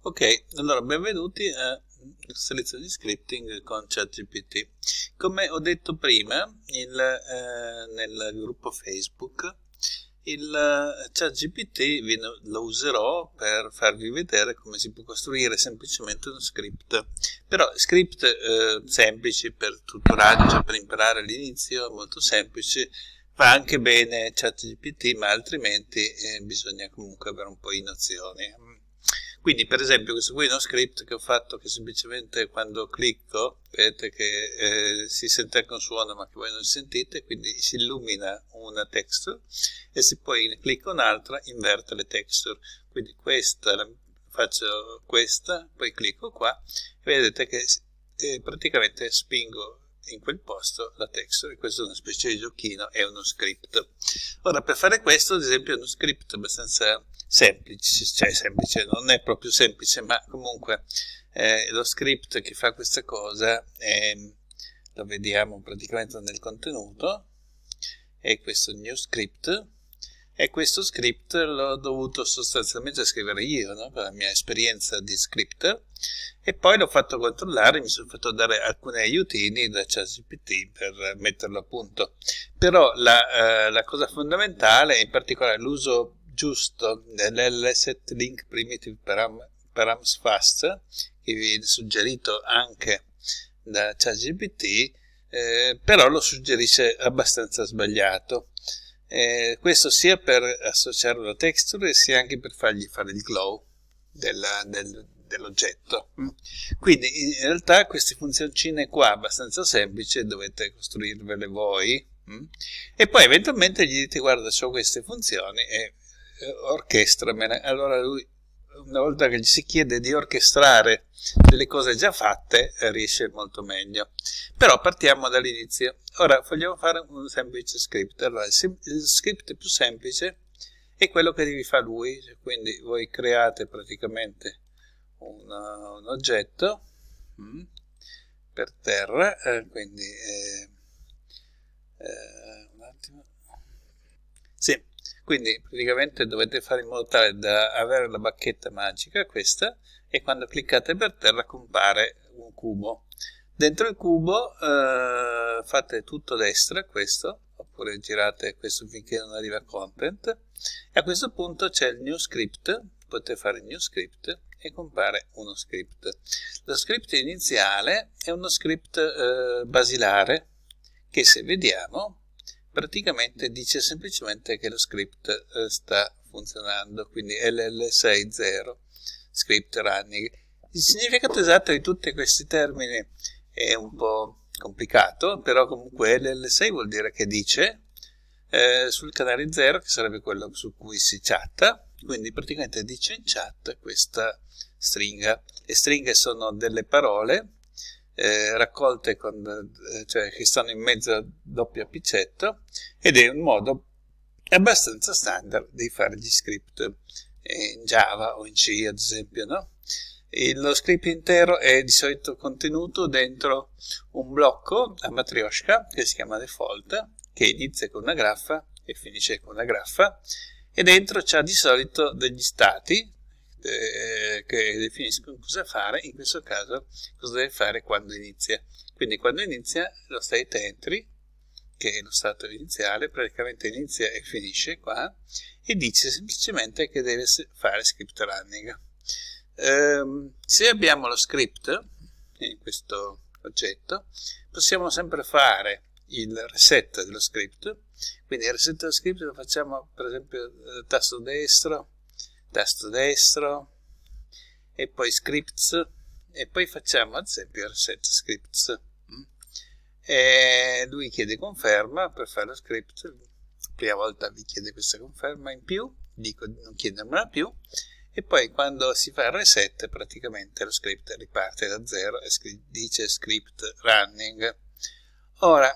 Ok, allora benvenuti a selezione di scripting con ChatGPT. Come ho detto prima il, eh, nel gruppo Facebook, il eh, ChatGPT lo userò per farvi vedere come si può costruire semplicemente uno script. Però script eh, semplici per tutoraggio, per imparare all'inizio, molto semplici, va anche bene ChatGPT, ma altrimenti eh, bisogna comunque avere un po' di nozioni. Quindi per esempio questo qui è uno script che ho fatto che semplicemente quando clicco, vedete che eh, si sente anche un suono ma che voi non sentite, quindi si illumina una texture e se poi clicco un'altra inverte le texture. Quindi questa, faccio questa, poi clicco qua e vedete che eh, praticamente spingo in quel posto la texture, questo è una specie di giochino, è uno script. Ora per fare questo ad esempio è uno script abbastanza semplice, cioè semplice, non è proprio semplice, ma comunque eh, lo script che fa questa cosa è, lo vediamo praticamente nel contenuto, è questo new script, e questo script l'ho dovuto sostanzialmente scrivere io, no? per la mia esperienza di scripter, e poi l'ho fatto controllare, mi sono fatto dare alcuni aiutini da ChatGPT per metterlo a punto. Però la, eh, la cosa fondamentale, in particolare l'uso giusto dell'L7 Link Primitive Param Params Fast che viene suggerito anche da ChatGPT eh, però lo suggerisce abbastanza sbagliato. Eh, questo sia per associare la texture sia anche per fargli fare il glow della, del, dell'oggetto. Quindi in realtà queste funzioncine qua abbastanza semplici dovete costruirvele voi e poi eventualmente gli dite guarda ho queste funzioni e orchestramene. Allora lui, una volta che gli si chiede di orchestrare delle cose già fatte, riesce molto meglio. Però partiamo dall'inizio. Ora vogliamo fare un semplice script. Allora, il script più semplice è quello che vi fa lui, quindi voi create praticamente un, un oggetto mm, per terra, eh, quindi eh, eh, un attimo. Sì, quindi praticamente dovete fare in modo tale da avere la bacchetta magica, questa, e quando cliccate per terra compare un cubo. Dentro il cubo eh, fate tutto a destra, questo, oppure girate questo finché non arriva content, e a questo punto c'è il new script, potete fare new script, e compare uno script. Lo script iniziale è uno script eh, basilare, che se vediamo praticamente dice semplicemente che lo script eh, sta funzionando, quindi LL60 script running. Il significato esatto di tutti questi termini è un po' complicato, però comunque LL6 vuol dire che dice eh, sul canale 0, che sarebbe quello su cui si chatta, quindi praticamente dice in chat questa stringa. Le stringhe sono delle parole eh, raccolte con, eh, cioè, che stanno in mezzo a doppio apicetto ed è un modo abbastanza standard di fare gli script in Java o in C ad esempio no? E lo script intero è di solito contenuto dentro un blocco a matrioshka che si chiama default che inizia con una graffa e finisce con una graffa e dentro c'ha di solito degli stati eh, che definiscono cosa fare, in questo caso cosa deve fare quando inizia. Quindi quando inizia lo state entry, che è lo stato iniziale, praticamente inizia e finisce qua, e dice semplicemente che deve fare script running. Um, se abbiamo lo script in questo oggetto, possiamo sempre fare il reset dello script, quindi il reset dello script lo facciamo per esempio eh, tasto destro, tasto destro e poi scripts e poi facciamo ad esempio reset scripts. Mm. e lui chiede conferma per fare lo script. La prima volta vi chiede questa conferma in più dico di non chiedermela più e poi quando si fa il reset praticamente lo script riparte da zero e dice script running. Ora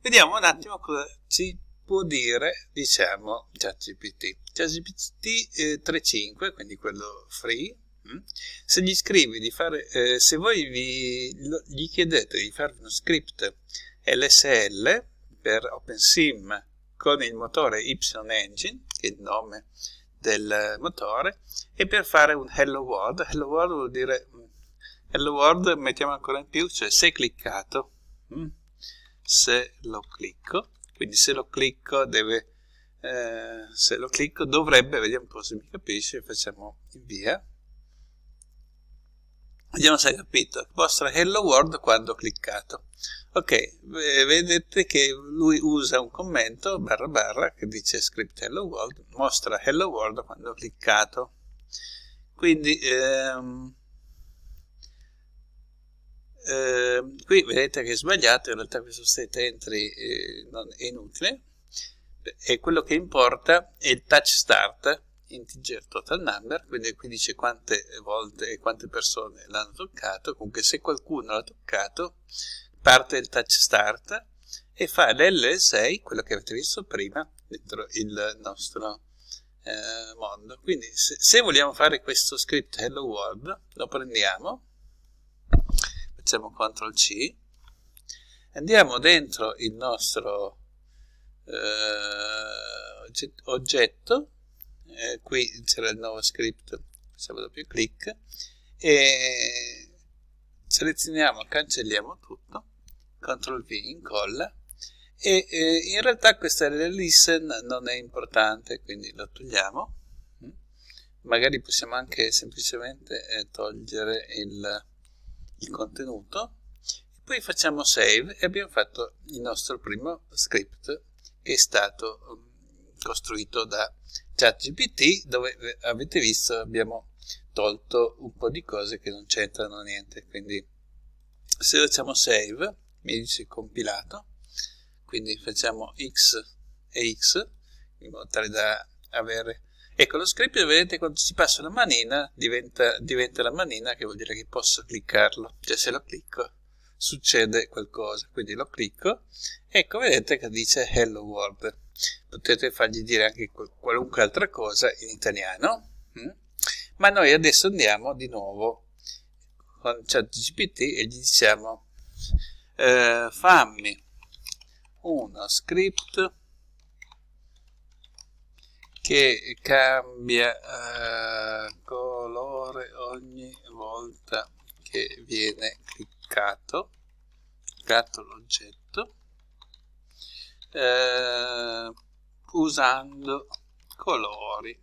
vediamo un attimo cosa ci può dire, diciamo, ChatGPT. ChatGPT eh, 3.5, quindi quello free, mh? Mm, se gli scrivi di fare, eh, se voi vi, lo, gli chiedete di fare uno script LSL per OpenSim con il motore Y Engine, che è il nome del motore e per fare un hello world, hello world vuol dire hello world mettiamo ancora in più, cioè se cliccato, mm, se lo clicco, quindi se lo clicco deve, eh, se lo clicco dovrebbe, vediamo un po' se mi capisce, facciamo invia, vediamo se hai capito, mostra hello world quando ho cliccato. Ok, vedete che lui usa un commento barra barra che dice script hello world, mostra hello world quando ho cliccato. Quindi ehm, eh, qui vedete che è sbagliato, in realtà questo state entry eh, è inutile. E quello che importa è il touch start integer total number, quindi qui dice quante volte e quante persone l'hanno toccato, comunque se qualcuno l'ha toccato parte il touch start e fa l'L6, quello che avete visto prima, dentro il nostro eh, mondo. Quindi se, se, vogliamo fare questo script hello world, lo prendiamo, facciamo CTRL C, andiamo dentro il nostro eh, oggetto, eh, qui c'era il nuovo script, facciamo doppio clic, e selezioniamo, cancelliamo tutto, CTRL V incolla. E eh, in realtà questa listen non è importante quindi lo togliamo. Magari possiamo anche semplicemente eh, togliere il, il contenuto. Poi facciamo save e abbiamo fatto il nostro primo script che è stato um, costruito da ChatGPT dove eh, avete visto abbiamo tolto un po' di cose che non c'entrano niente. Quindi se facciamo save mi dice compilato. Quindi facciamo x e x in modo tale da avere ecco lo script vedete quando si passa la manina diventa, diventa la manina che vuol dire che posso cliccarlo. Cioè se lo clicco succede qualcosa. Quindi lo clicco ecco vedete che dice hello world. Potete fargli dire anche qualunque altra cosa in italiano hm? ma noi adesso andiamo di nuovo con ChatGPT e gli diciamo eh, fammi uno script che cambia eh, colore ogni volta che viene cliccato. Cliccato l'oggetto. Eh, usando colori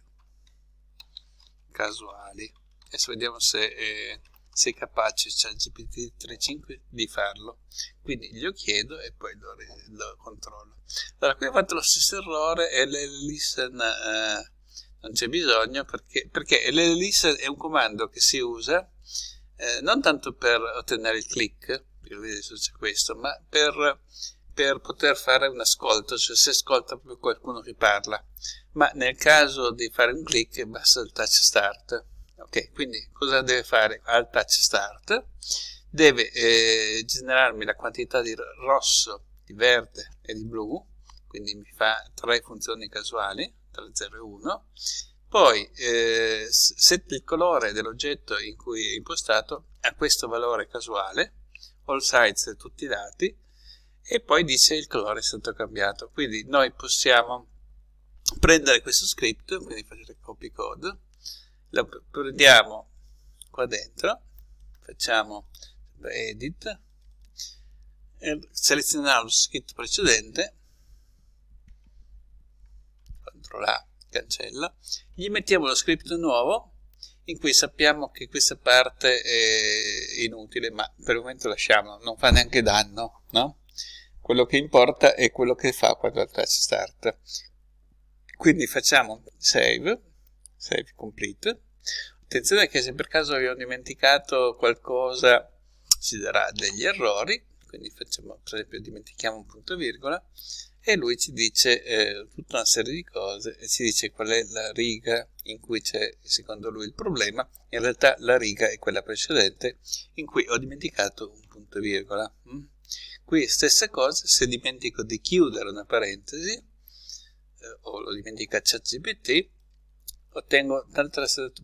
casuali. Adesso vediamo se eh, sei capace ChatGPT 3.5 di farlo. Quindi glielo chiedo e poi lo, lo controllo. Allora qui ho fatto lo stesso errore e listen eh, non c'è bisogno perché, perché listen è un comando che si usa eh, non tanto per ottenere il click c'è questo ma per, per poter fare un ascolto cioè se ascolta proprio qualcuno che parla. Ma nel caso di fare un click basta il touch start ok quindi cosa deve fare? Al touch start. Deve eh, generarmi la quantità di rosso di verde e di blu quindi mi fa tre funzioni casuali tra 0 e 1 poi eh, se il colore dell'oggetto in cui è impostato ha questo valore casuale all size tutti i dati e poi dice il colore è stato cambiato. Quindi noi possiamo prendere questo script quindi faccio copy code lo prendiamo qua dentro facciamo edit selezioniamo lo script precedente CTRL A cancella gli mettiamo lo script nuovo in cui sappiamo che questa parte è inutile ma per il momento lasciamo non fa neanche danno no? quello che importa è quello che fa quando il touch start quindi facciamo save save complete. Attenzione che se per caso abbiamo dimenticato qualcosa ci darà degli errori, quindi facciamo per esempio dimentichiamo un punto virgola e lui ci dice eh, tutta una serie di cose e ci dice qual è la riga in cui c'è secondo lui il problema in realtà la riga è quella precedente in cui ho dimenticato un punto virgola mm? qui stessa cosa se dimentico di chiudere una parentesi eh, o lo dimentica ChatGPT ottengo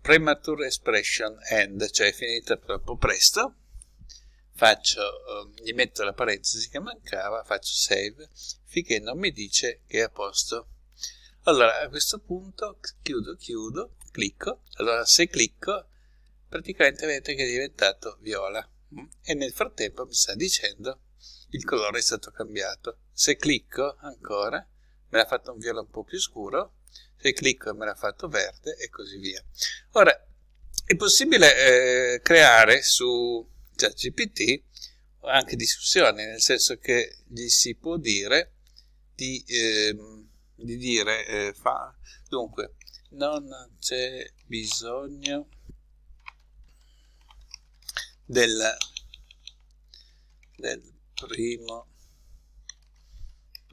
premature expression end, cioè finita troppo presto, faccio, uh, gli metto la parentesi che mancava, faccio save, finché non mi dice che è a posto. allora a questo punto chiudo chiudo clicco. Allora se clicco praticamente vedete che è diventato viola. E nel frattempo mi sta dicendo il colore è stato cambiato. Se clicco ancora me l'ha fatto un viola un po' più scuro se clicco me l'ha fatto verde e così via. Ora è possibile eh, creare su ChatGPT anche discussioni nel senso che gli si può dire di, eh, di dire eh, fa. Dunque non c'è bisogno del, del primo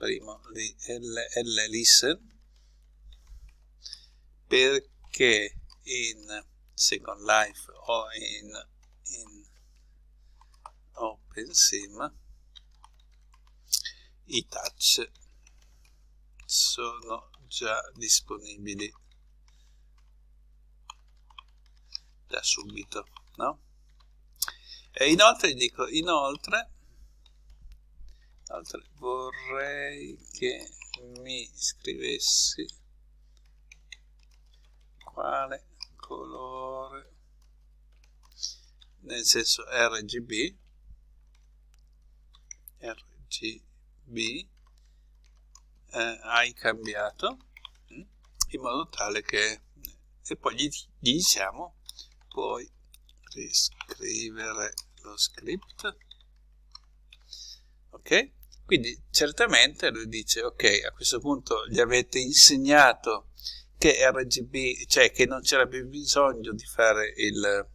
primo di LL listen perché in Second Life o in, in OpenSim i touch sono già disponibili da subito no? E inoltre dico, inoltre, inoltre vorrei che mi scrivessi quale colore nel senso RGB RGB eh, hai cambiato mm, in modo tale che e poi gli, diciamo puoi riscrivere lo script. Ok? Quindi certamente lui dice ok a questo punto gli avete insegnato che RGB cioè che non c'era più bisogno di fare il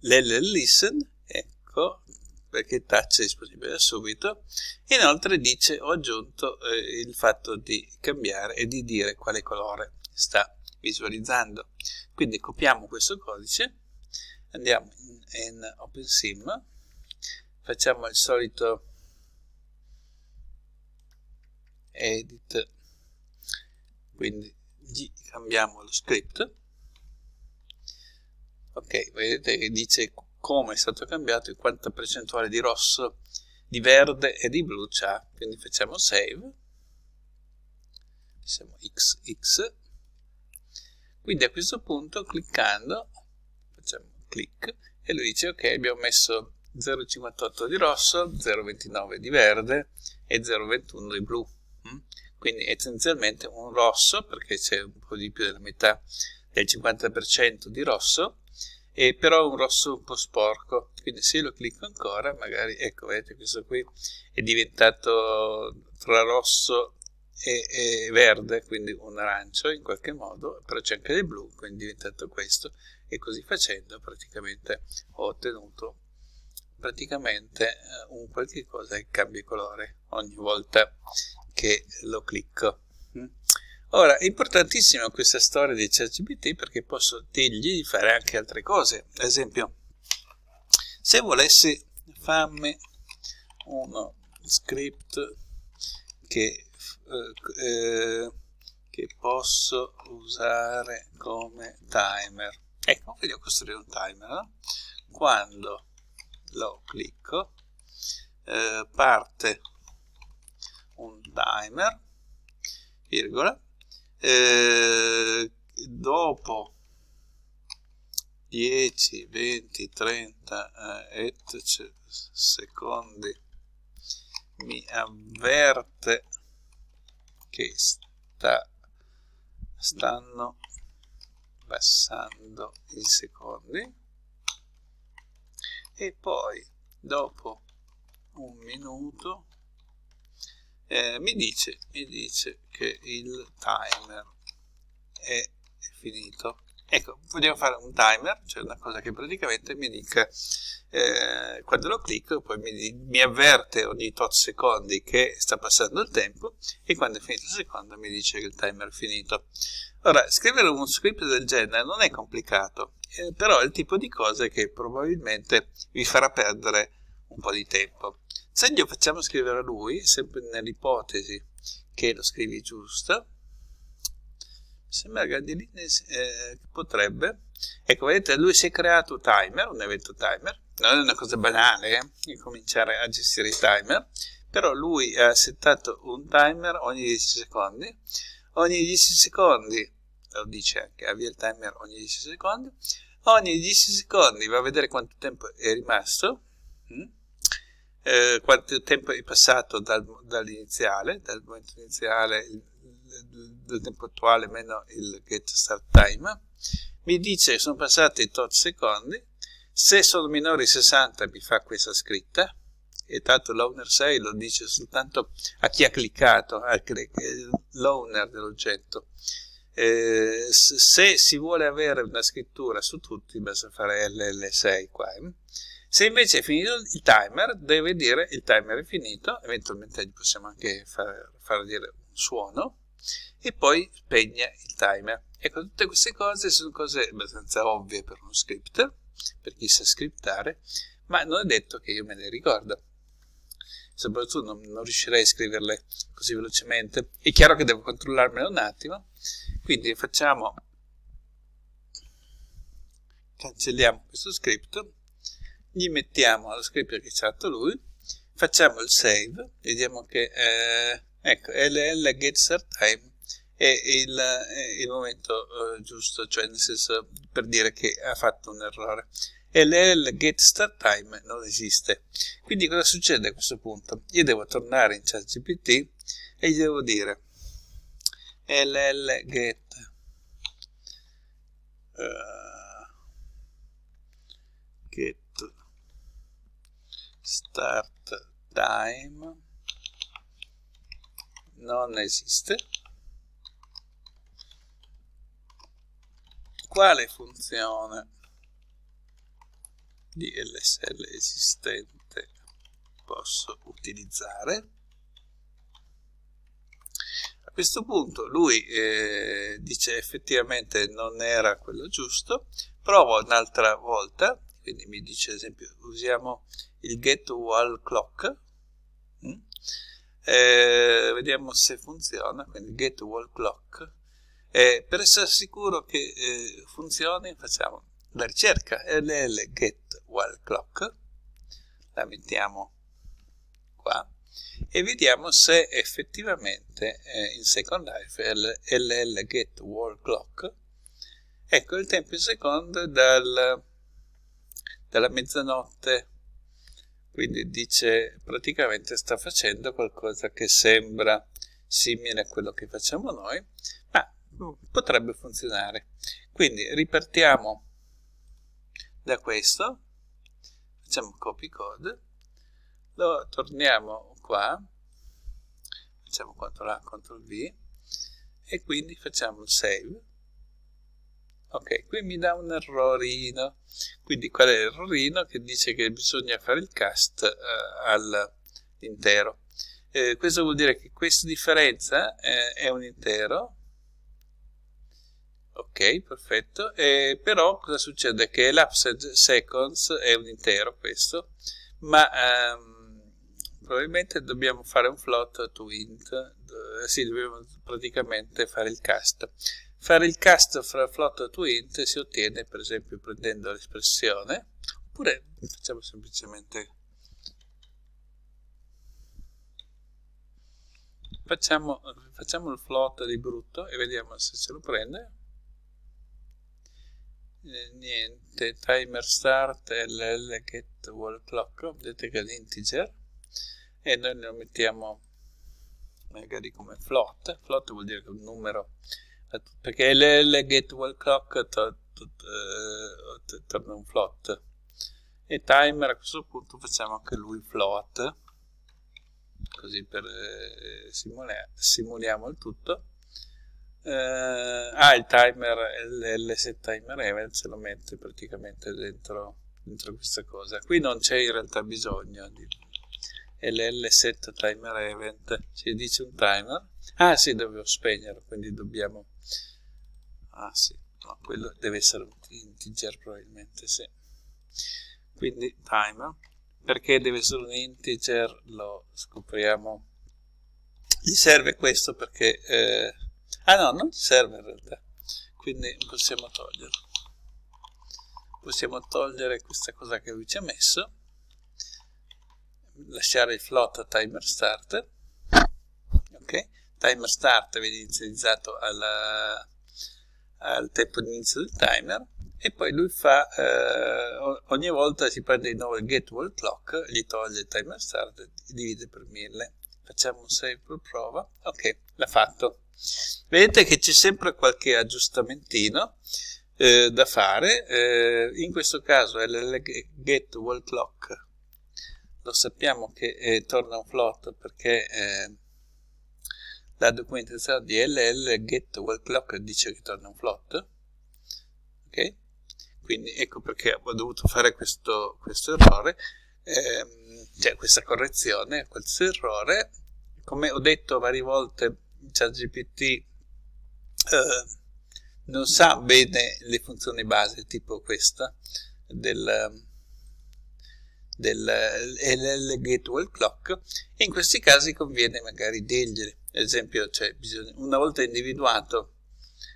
l'll listen ecco perché touch è disponibile da subito inoltre dice ho aggiunto eh, il fatto di cambiare e di dire quale colore sta visualizzando. Quindi copiamo questo codice, andiamo in, in OpenSim, facciamo il solito edit, quindi cambiamo lo script. Ok, vedete che dice come è stato cambiato e quanta percentuale di rosso, di verde e di blu c'ha. Quindi facciamo save, facciamo XX quindi a questo punto cliccando facciamo clic e lui dice ok abbiamo messo 0,58 di rosso 0,29 di verde e 0,21 di blu mm? quindi essenzialmente un rosso perché c'è un po' di più della metà del 50% di rosso e però un rosso un po' sporco quindi se lo clicco ancora magari ecco vedete questo qui è diventato tra rosso e, e, verde, quindi un arancio in qualche modo, però c'è anche del blu, quindi è diventato questo e così facendo praticamente ho ottenuto praticamente eh, un qualche cosa che cambia colore ogni volta che lo clicco. Ora, è importantissima questa storia di ChatGPT perché posso dirgli di fare anche altre cose. Ad esempio, se volessi farmi uno script che eh, eh, che posso usare come timer ecco voglio costruire un timer no? quando lo clicco eh, parte un timer virgola eh, dopo 10 20 30 eh, secondi mi avverte che sta, stanno passando i secondi. E poi dopo un minuto eh, mi, dice, mi dice che il timer è finito ecco vogliamo fare un timer cioè una cosa che praticamente mi dica eh, quando lo clicco poi mi, mi, avverte ogni tot secondi che sta passando il tempo e quando è finito il secondo mi dice che il timer è finito. Ora, scrivere un script del genere non è complicato, eh, però è il tipo di cose che probabilmente vi farà perdere un po' di tempo. Se glielo facciamo scrivere a lui, sempre nell'ipotesi che lo scrivi giusto, sembra che eh, potrebbe. Ecco vedete lui si è creato timer un evento timer. Non è una cosa banale eh, cominciare a gestire i timer. Però lui ha settato un timer ogni 10 secondi, ogni 10 secondi, lo dice anche, avvia il timer ogni 10 secondi, ogni 10 secondi va a vedere quanto tempo è rimasto? Eh, quanto tempo è passato dal, dall'iniziale, dal momento iniziale il, del tempo attuale meno il get start time, mi dice che sono passati tot secondi, se sono minori 60 mi fa questa scritta, e tanto l'owner 6 lo dice soltanto a chi ha cliccato, l'owner dell'oggetto. Eh, se si vuole avere una scrittura su tutti, basta fare LL6 qua. Eh. Se invece è finito il timer, deve dire il timer è finito, eventualmente gli possiamo anche far, far dire un suono, e poi spegne il timer. Ecco, tutte queste cose sono cose abbastanza ovvie per uno script, per chi sa scriptare, ma non è detto che io me le ricordo. Soprattutto non, non riuscirei a scriverle così velocemente. È chiaro che devo controllarmelo un attimo, quindi facciamo, cancelliamo questo script, gli mettiamo lo script che ci ha dato lui, facciamo il save, vediamo che... Eh, Ecco, LL get start time è il, è il momento uh, giusto, cioè nel senso per dire che ha fatto un errore. LL get start time non esiste. Quindi cosa succede a questo punto? Io devo tornare in ChatGPT e gli devo dire LL get uh, get start time non esiste. Quale funzione di LSL esistente posso utilizzare? A questo punto lui eh, dice effettivamente non era quello giusto, provo un'altra volta, quindi mi dice ad esempio usiamo il get wall clock, mm? eh, vediamo se funziona. Quindi get wall clock. Eh, per essere sicuro che eh, funzioni facciamo la ricerca. Ll get wall clock. La mettiamo qua. E vediamo se effettivamente eh, in Second Life ll get wall clock. Ecco il tempo in secondo dal, dalla mezzanotte quindi dice praticamente sta facendo qualcosa che sembra simile a quello che facciamo noi ma potrebbe funzionare. Quindi ripartiamo da questo facciamo copy code lo torniamo qua facciamo CTRL A, CTRL V e quindi facciamo save ok qui mi dà un errorino. Quindi qual è l'errorino? Che dice che bisogna fare il cast eh, all'intero eh, questo vuol dire che questa differenza eh, è un intero. Ok perfetto. Eh, però cosa succede? Che l'upset seconds è un intero questo. Ma ehm, probabilmente dobbiamo fare un float to int sì dobbiamo praticamente fare il cast Fare il cast fra float to int si ottiene per esempio prendendo l'espressione, oppure facciamo semplicemente facciamo, facciamo il float di brutto e vediamo se ce lo prende. Eh, niente, timer start ll get wall clock, vedete che è l'integer e noi lo mettiamo magari come float, float vuol dire che è un numero perché il get wall clock torna un float. E timer a questo punto facciamo anche lui float. Così per eh, simula simuliamo il tutto. Eh, ah il timer l'ls timer event se lo mette praticamente dentro, dentro questa cosa. Qui non c'è in realtà bisogno di ll timer event. Ci dice un timer. Ah sì dovevo spegnere quindi dobbiamo ah sì. No, quello deve essere un integer probabilmente sì. Quindi timer perché deve essere un integer lo scopriamo. Gli serve questo perché eh, ah no non serve in realtà. Quindi possiamo toglierlo possiamo togliere questa cosa che lui ci ha messo lasciare il float timer start ok timer start viene inizializzato alla, al tempo di inizio del timer e poi lui fa eh, ogni volta si prende di nuovo il get wall clock gli toglie il timer start e divide per 1000 facciamo un save per prova. Ok l'ha fatto. Vedete che c'è sempre qualche aggiustamentino eh, da fare eh, in questo caso è il get wall clock. Lo sappiamo che eh, torna un float perché eh, la documentazione di LL get wall clock dice che torna un float ok? Quindi ecco perché ho dovuto fare questo, questo errore. Ehm, cioè questa correzione questo errore. Come ho detto varie volte ChatGPT eh, non sa bene le funzioni base tipo questa del del LL gateway clock. E in questi casi conviene magari dirgliele ad esempio cioè, bisogna, una volta individuato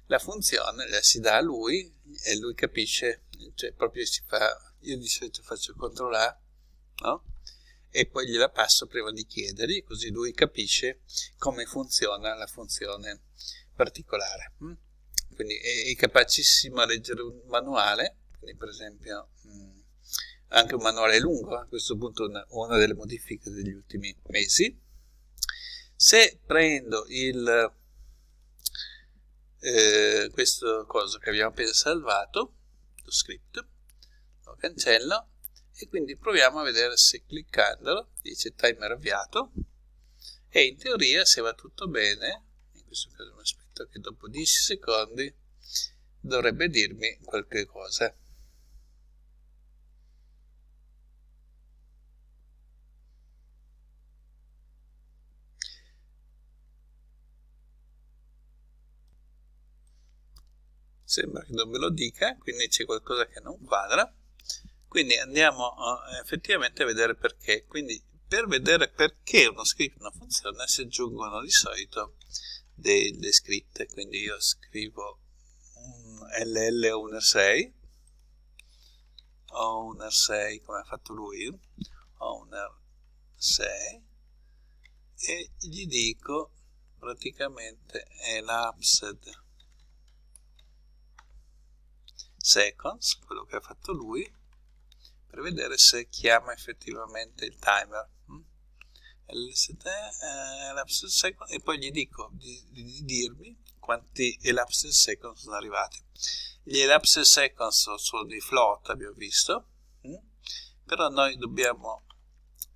la funzione la si dà a lui e lui capisce cioè proprio si fa io di solito faccio controllare no? e poi gliela passo prima di chiedergli così lui capisce come funziona la funzione particolare hm? quindi è, è capacissimo a leggere un manuale quindi per esempio hm, anche un manuale lungo, a questo punto una, una delle modifiche degli ultimi mesi. Se prendo il, eh, questo cosa che abbiamo appena salvato, lo script, lo cancello e quindi proviamo a vedere se cliccandolo dice timer avviato e in teoria se va tutto bene, in questo caso mi aspetto che dopo 10 secondi dovrebbe dirmi qualche cosa. Sembra che non ve lo dica, quindi c'è qualcosa che non quadra. Quindi andiamo uh, effettivamente a vedere perché. Quindi per vedere perché uno script non funziona si aggiungono di solito delle scritte. Quindi io scrivo un LL owner 6, owner 6 come ha fatto lui, owner 6 e gli dico praticamente elapsed seconds, quello che ha fatto lui, per vedere se chiama effettivamente il timer. Mm? LST, eh, second, e poi gli dico di, di dirmi quanti elapsed seconds sono arrivati. Gli elapsed seconds sono di float, abbiamo visto, mm? però noi dobbiamo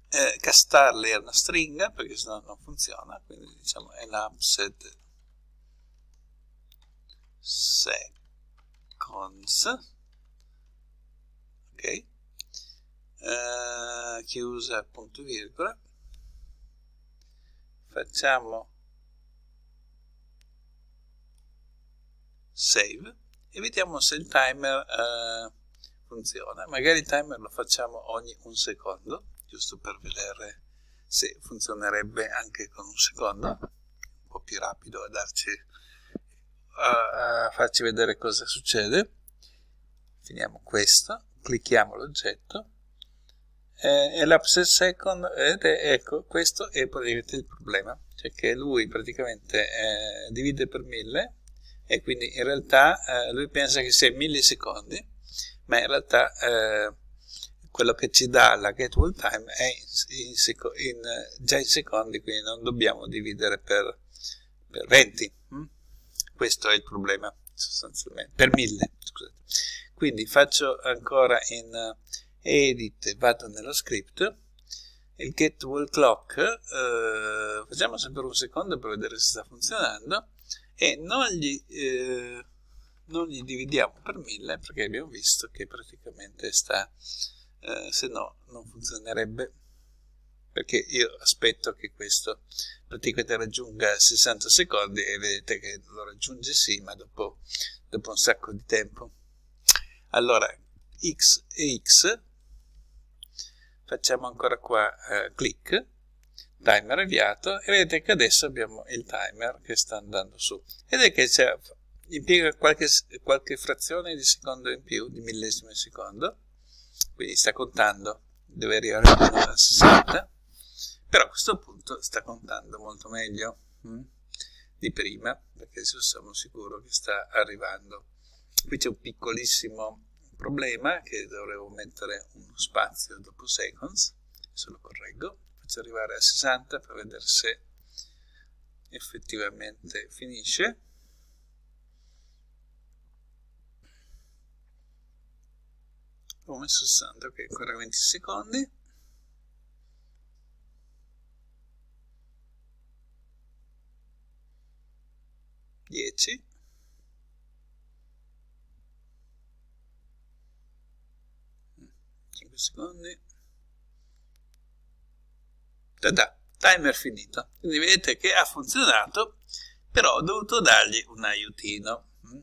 eh, castarli a una stringa perché sennò non funziona, quindi diciamo elapsed seconds cons ok. Uh, chiusa punto virgola. Facciamo save. E vediamo se il timer uh, funziona. Magari il timer lo facciamo ogni un secondo giusto per vedere se funzionerebbe anche con un secondo. Un po' più rapido a darci a, farci vedere cosa succede finiamo questo clicchiamo l'oggetto eh, e l'upset second ed è, ecco questo è praticamente il problema cioè che lui praticamente eh, divide per mille e quindi in realtà eh, lui pensa che sia millisecondi ma in realtà eh, quello che ci dà la get wall time è in, in, in, già in secondi quindi non dobbiamo dividere per, per 20 hm? Questo è il problema sostanzialmente per mille scusate. quindi faccio ancora in uh, edit vado nello script il get wall clock uh, facciamo sempre un secondo per vedere se sta funzionando e non gli, uh, non gli dividiamo per mille perché abbiamo visto che praticamente sta se no non funzionerebbe perché io aspetto che questo praticamente raggiunga 60 secondi e vedete che lo raggiunge sì ma dopo, dopo un sacco di tempo. Allora x e x facciamo ancora qua eh, clic timer avviato e vedete che adesso abbiamo il timer che sta andando su. Ed è che impiega qualche, qualche frazione di secondo in più di millesimo di secondo quindi sta contando deve arrivare a 60 però a questo punto sta contando molto meglio hm, di prima, perché adesso siamo sicuri che sta arrivando. Qui c'è un piccolissimo problema che dovevo mettere uno spazio dopo seconds, adesso lo correggo, faccio arrivare a 60 per vedere se effettivamente finisce. Ho messo 60, ok, ancora 20 secondi. Dieci. 5 secondi. Tada, timer finito. Quindi vedete che ha funzionato, però ho dovuto dargli un aiutino. Mm.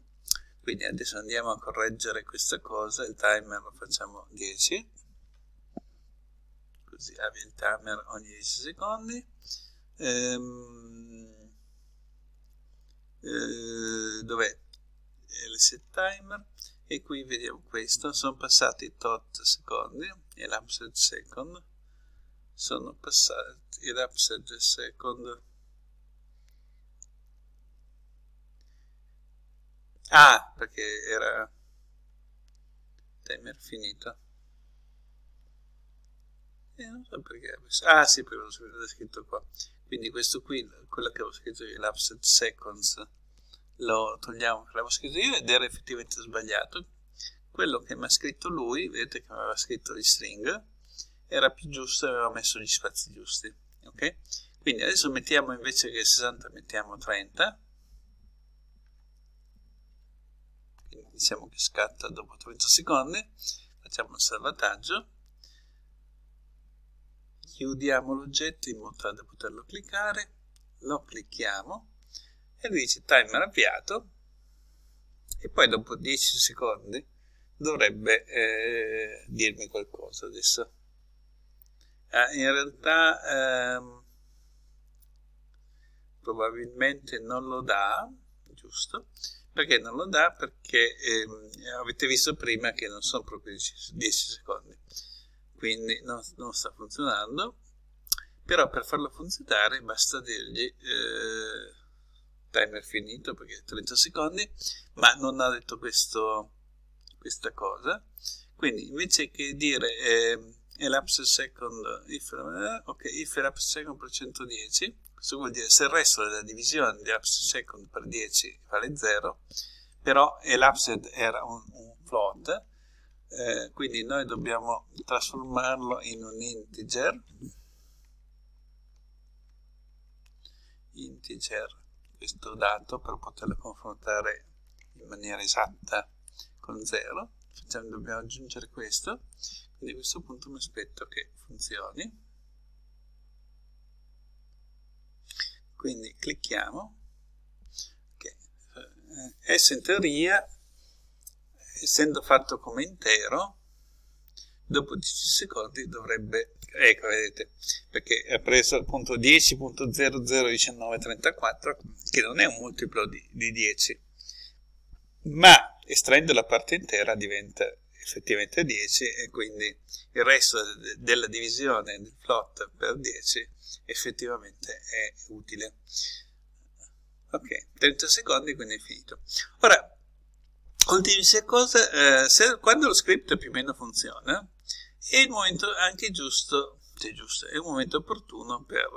Quindi adesso andiamo a correggere questa cosa, il timer lo facciamo 10, così avvia il timer ogni 10 secondi. Ehm, eh, dov'è? Il set timer e qui vediamo questo, sono passati tot secondi, e l'upset second, sono passati l'upset second, ah, perché era timer finito, e non so perché, ah sì, perché l'ho scritto qua, quindi questo qui, quello che avevo scritto io, l'upset seconds, lo togliamo che l'avevo scritto io ed era effettivamente sbagliato. Quello che mi ha scritto lui vedete che mi aveva scritto il string era più giusto e aveva messo gli spazi giusti ok? Quindi adesso mettiamo invece che 60 mettiamo 30 quindi diciamo che scatta dopo 30 secondi. Facciamo il salvataggio chiudiamo l'oggetto in modo tale da poterlo cliccare lo clicchiamo e lui dice timer avviato e poi dopo 10 secondi dovrebbe eh, dirmi qualcosa adesso. Eh, in realtà ehm, probabilmente non lo dà giusto? Perché non lo dà? Perché ehm, avete visto prima che non sono proprio 10 secondi quindi non, non sta funzionando però per farlo funzionare basta dirgli eh, timer finito perché 30 secondi, ma non ha detto questo, questa cosa. Quindi invece che dire eh, elapse second if, eh, ok, if elapse second per 110, questo vuol dire se il resto della divisione di elapse second per 10 vale 0, però elapsed era un, un float, eh, quindi noi dobbiamo trasformarlo in un integer. Integer questo dato per poterlo confrontare in maniera esatta con 0 Facciamo, dobbiamo aggiungere questo. Quindi a questo punto mi aspetto che funzioni. Quindi clicchiamo. Okay. esso in teoria essendo fatto come intero dopo 10 secondi dovrebbe ecco vedete perché ha preso appunto 10.001934 che non è un multiplo di, di 10 ma estraendo la parte intera diventa effettivamente 10 e quindi il resto de della divisione del float per 10 effettivamente è utile. Ok 30 secondi quindi è finito. Ora ultimissima cosa eh, se, quando lo script più o meno funziona è il momento anche giusto, cioè giusto, è un momento opportuno per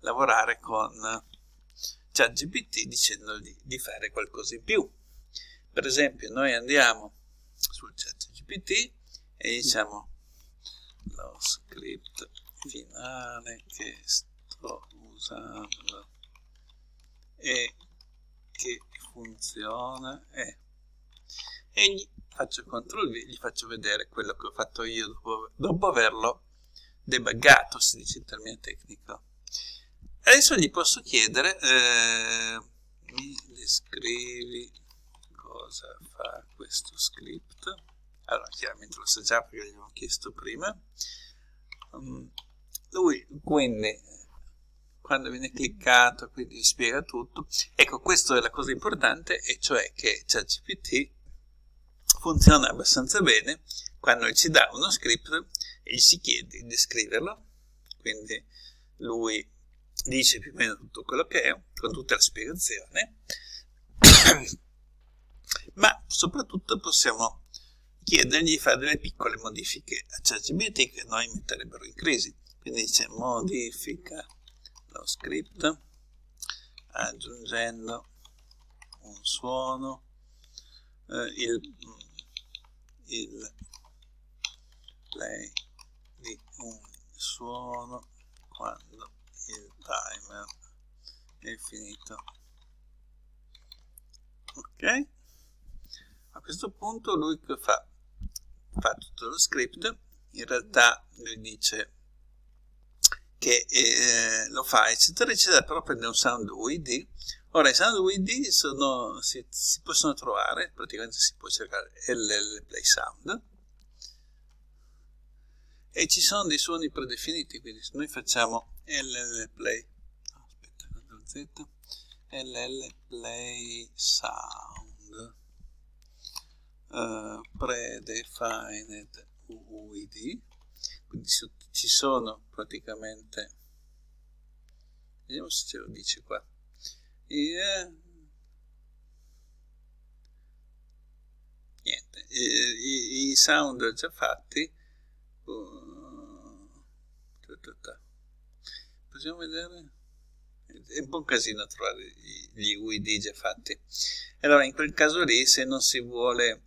lavorare con ChatGPT dicendogli di fare qualcosa in più. Per esempio, noi andiamo sul ChatGPT e diciamo lo script finale che sto usando e che funziona è e gli faccio CTRL V, gli faccio vedere quello che ho fatto io dopo, dopo averlo debuggato, si dice in termine tecnico. Adesso gli posso chiedere, eh, mi descrivi cosa fa questo script. Allora, chiaramente lo sa già perché gli ho chiesto prima. Um, lui, quindi, quando viene cliccato, quindi spiega tutto. Ecco, questa è la cosa importante, e cioè che ChatGPT funziona abbastanza bene. Quando ci dà uno script e gli si chiede di scriverlo, quindi lui dice più o meno tutto quello che è, con tutta la spiegazione, ma soprattutto possiamo chiedergli di fare delle piccole modifiche a ChatGPT che noi metterebbero in crisi. Quindi dice modifica lo script aggiungendo un suono, eh, il, il play di un suono quando il timer è finito. Ok? A questo punto lui che fa? Fa tutto lo script, in realtà lui dice che eh, lo fa eccetera eccetera però prende un sound UID ora i sound UID sono, si, si, possono trovare praticamente si può cercare LL Play Sound. E ci sono dei suoni predefiniti quindi se noi facciamo LL Play aspetta Z LL Play Sound uh, predefined UID quindi ci sono praticamente vediamo se ce lo dice qua e, eh, niente i, i, sound già fatti uh, possiamo vedere? È un un casino trovare gli UID già fatti. Allora in quel caso lì se non si vuole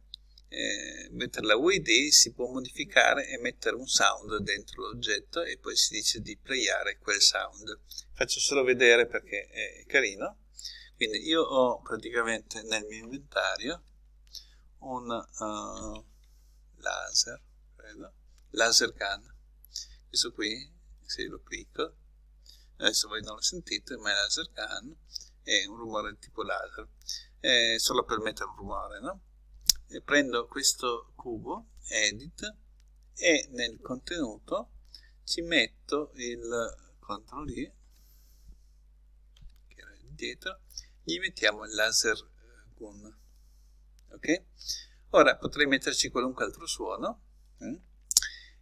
eh, mettere la UID si può modificare e mettere un sound dentro l'oggetto e poi si dice di playare quel sound. Faccio solo vedere perché è carino quindi io ho praticamente nel mio inventario un uh, laser credo, laser gun. Questo qui se lo clicco. Adesso voi non lo sentite ma è laser gun è un rumore tipo laser. È solo per mettere un rumore no? e prendo questo cubo, edit, e nel contenuto ci metto il CTRL I, che era dietro, gli mettiamo il laser eh, gun. Ok? Ora potrei metterci qualunque altro suono. Eh?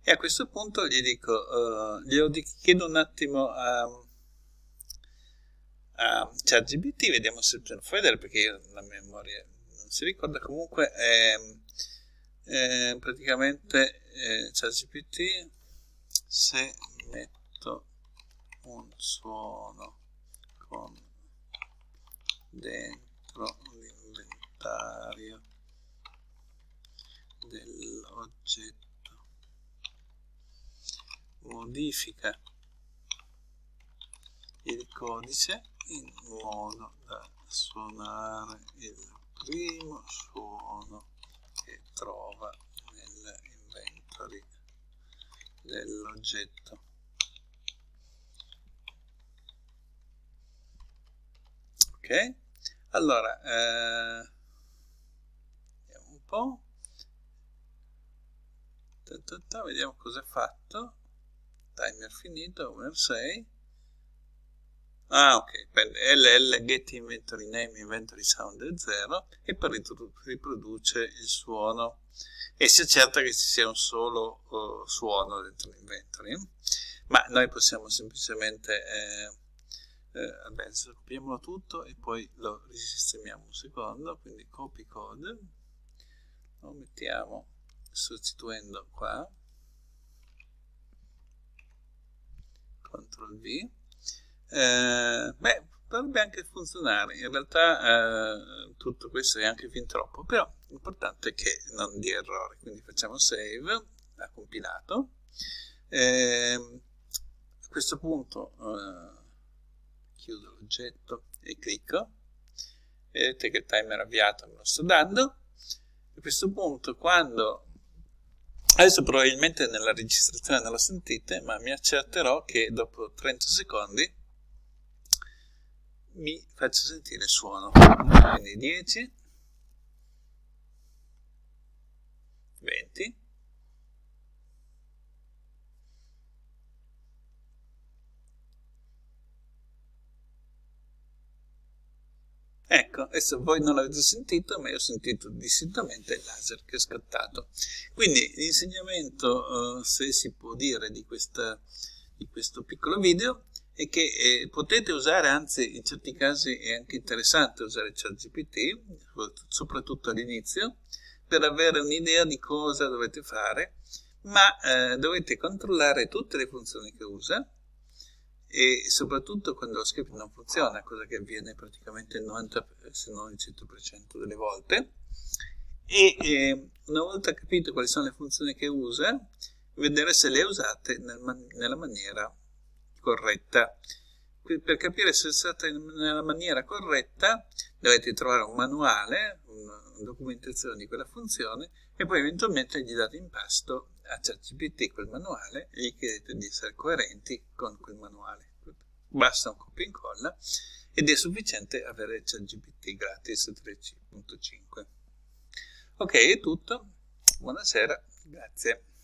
E a questo punto gli dico, uh, glielo chiedo un attimo a, a ChatGPT, vediamo se ce lo fa vedere perché io la memoria si ricorda comunque eh, eh, praticamente eh, ChatGPT se metto un suono con dentro l'inventario dell'oggetto modifica il codice in modo da suonare il primo suono che trova nell'inventory dell'oggetto. Ok? Allora, eh, vediamo un po'. Ta ta ta, vediamo cosa è fatto. Timer finito, winner 6. Ah, ok, LL get inventory name inventory sound è 0 e poi riproduce il suono e si accerta che ci sia un solo uh, suono dentro l'inventory. Ma noi possiamo semplicemente, eh, eh, adesso copiamolo tutto e poi lo risistemiamo un secondo, quindi copy code, lo mettiamo sostituendo qua, CTRL V, eh, beh, potrebbe anche funzionare. In realtà eh, tutto questo è anche fin troppo, però l'importante è che non dia errori. Quindi facciamo save, ha compilato. Eh, a questo punto eh, chiudo l'oggetto e clicco. Vedete che il timer avviato me lo sto dando. A questo punto, quando Adesso probabilmente nella registrazione non lo sentite, ma mi accerterò che dopo 30 secondi mi faccio sentire il suono quindi 10 20 Ecco, adesso voi non l'avete sentito, ma io ho sentito distintamente il laser che è scattato. Quindi l'insegnamento, eh, se si può dire, di, questa, di questo piccolo video è che eh, potete usare, anzi in certi casi è anche interessante usare ChatGPT, soprattutto all'inizio, per avere un'idea di cosa dovete fare, ma eh, dovete controllare tutte le funzioni che usa e soprattutto quando lo script non funziona, cosa che avviene praticamente il 90 se non il 100% delle volte. E eh, una volta capito quali sono le funzioni che usa, vedere se le usate nel man nella maniera corretta. Per capire se è stata nella maniera corretta dovete trovare un manuale, una documentazione di quella funzione e poi eventualmente gli date in pasto a ChatGPT quel manuale e gli chiedete di essere coerenti con quel manuale. Basta un copia e incolla ed è sufficiente avere ChatGPT gratis 13.5. Ok, è tutto. Buonasera, grazie.